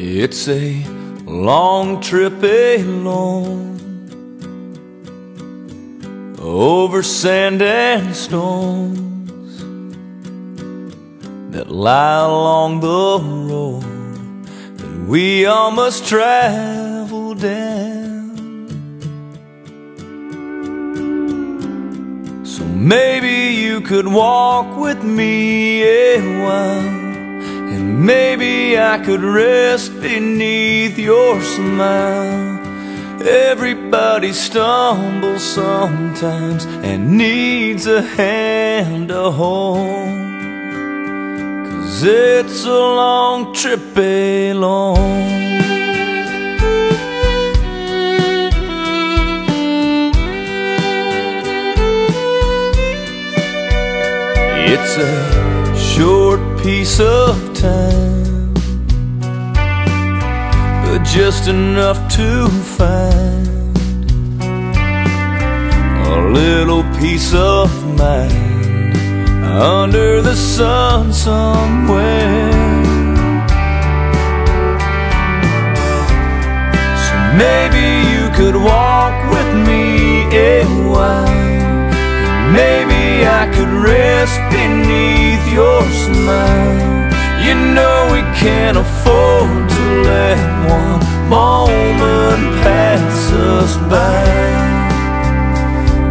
It's a long trip alone over sand and stones that lie along the road that we all must travel down. So maybe you could walk with me a while. Maybe I could rest beneath your smile. Everybody stumbles sometimes And needs a hand to hold. Cause it's a long trip alone. It's a short piece of time. But just enough to find A little peace of mind Under the sun somewhere. So maybe could rest beneath your smile. You know we can't afford to let one moment pass us by.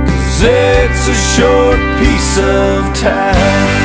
Cause it's a short piece of time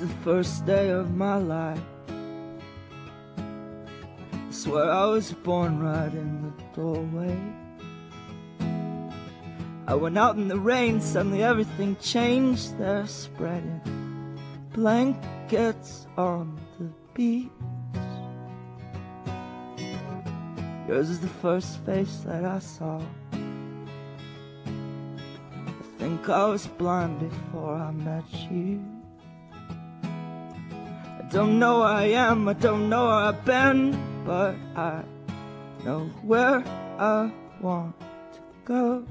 The first day of my life. I swear I was born right in the doorway. I went out in the rain, suddenly everything changed. They're spreading blankets on the beach. Yours is the first face that I saw. I think I was blind before I met you. Don't know where I am, I don't know where I've been, but I know where I want to go.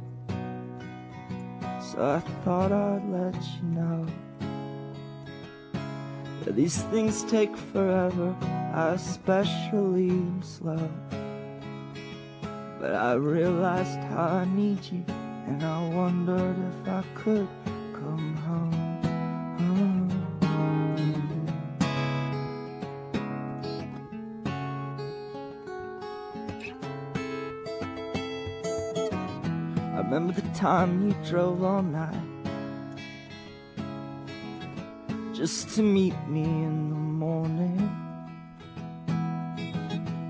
So I thought I'd let you know that these things take forever, especially slow. But I realized how I need you, and I wondered if I could come home. Remember the time you drove all night just to meet me in the morning.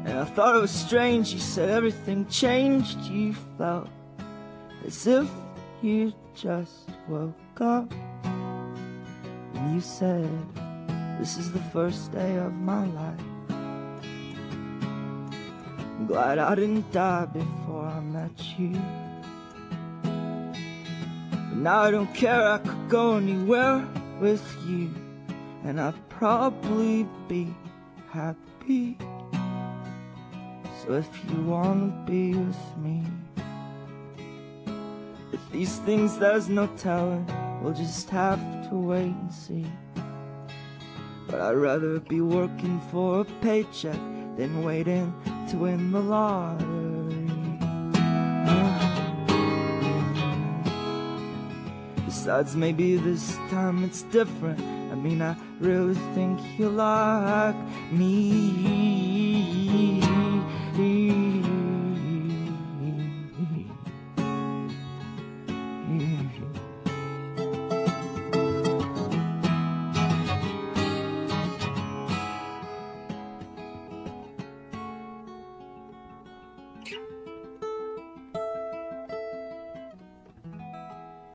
And I thought it was strange, you said everything changed. You felt as if you just woke up. And you said, This is the first day of my life. I'm glad I didn't die before I met you. Now I don't care, I could go anywhere with you. And I'd probably be happy. So if you wanna be with me, if these things there's no telling, we'll just have to wait and see. But I'd rather be working for a paycheck than waiting to win the lottery. Besides, maybe this time it's different. I mean, I really think you like me.